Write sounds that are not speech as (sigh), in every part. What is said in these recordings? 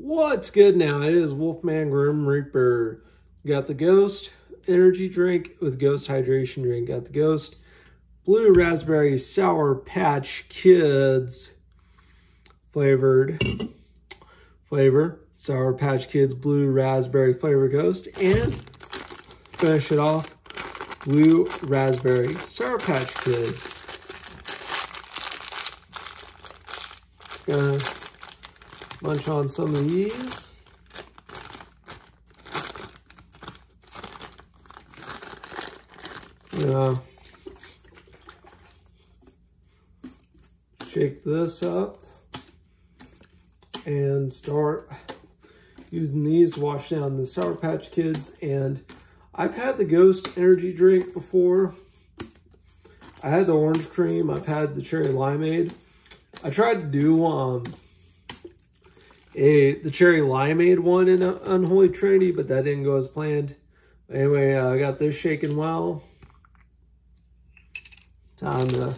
What's good now? It is Wolfman Grim Reaper. Got the Ghost energy drink with Ghost hydration drink. Got the Ghost Blue Raspberry Sour Patch Kids flavored flavor. Sour Patch Kids Blue Raspberry Flavor Ghost. And finish it off, Blue Raspberry Sour Patch Kids. Gonna munch on some of these. Yeah. Shake this up and start using these to wash down the Sour Patch Kids. And I've had the Ghost energy drink before. I had the orange cream. I've had the cherry limeade. I tried to do um, a the cherry limeade one in Unholy Trinity, but that didn't go as planned. Anyway, uh, I got this shaking well. Time to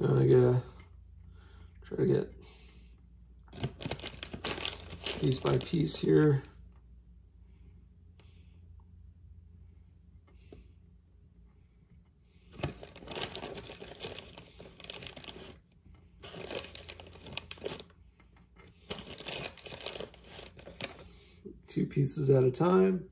I gotta try to get piece by piece here. Two pieces at a time.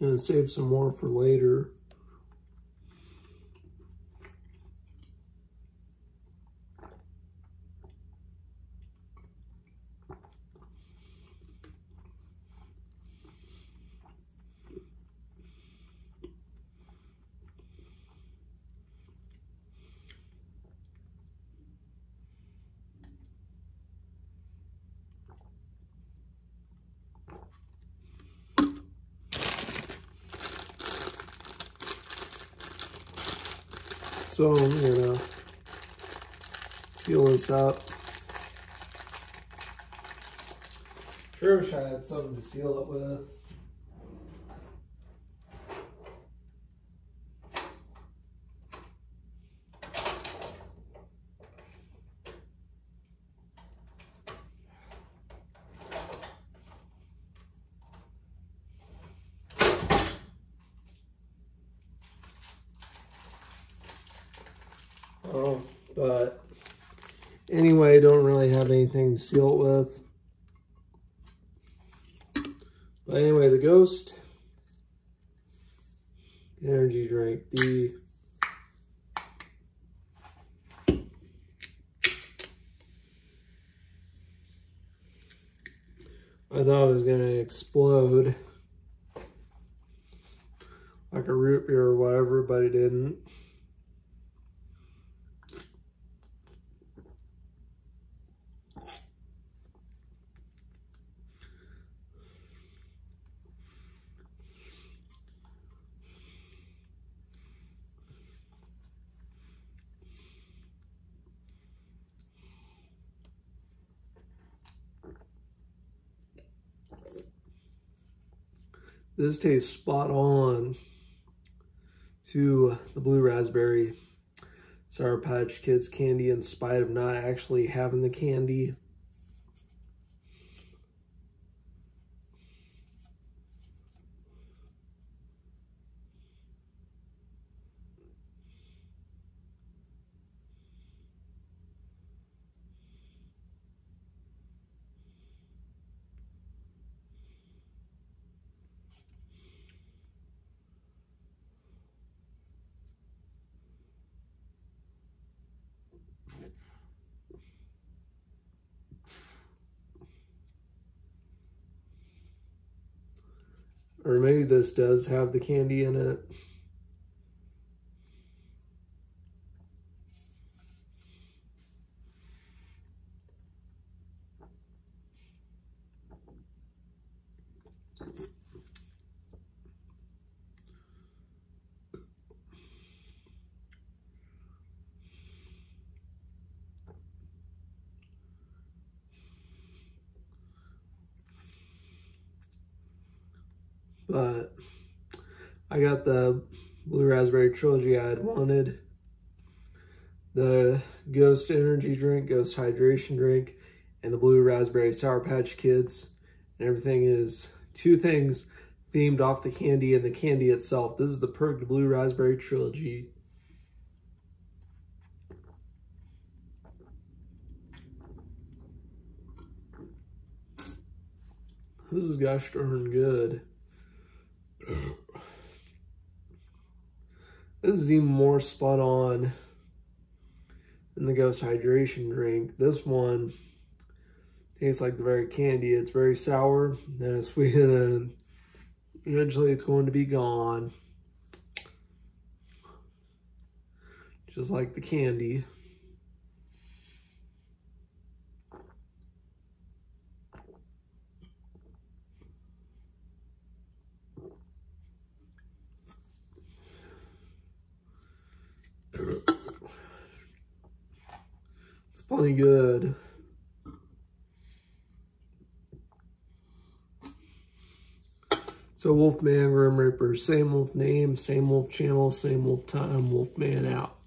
And save some more for later. So I'm gonna seal this up. Sure wish I had something to seal it with. Oh, but anyway, don't really have anything to seal it with. But anyway, the Ghost energy drink, the I thought it was going to explode like a root beer or whatever, but it didn't. This tastes spot on to the blue raspberry Sour Patch Kids candy in spite of not actually having the candy. Or maybe this does have the candy in it. But I got the Blue Raspberry Trilogy I had wanted. The Ghost Energy Drink, Ghost Hydration Drink, and the Blue Raspberry Sour Patch Kids. And everything is two things themed off the candy and the candy itself. This is the Perked Blue Raspberry Trilogy. This is gosh darn good. This is even more spot on than the Ghost Hydration drink. This one tastes like the very candy. It's very sour, and it's (laughs) sweet, and eventually it's going to be gone. Just like the candy. Plenty good. So Wolfman Grim Reaper, same wolf name, same wolf channel, same wolf time, Wolfman out.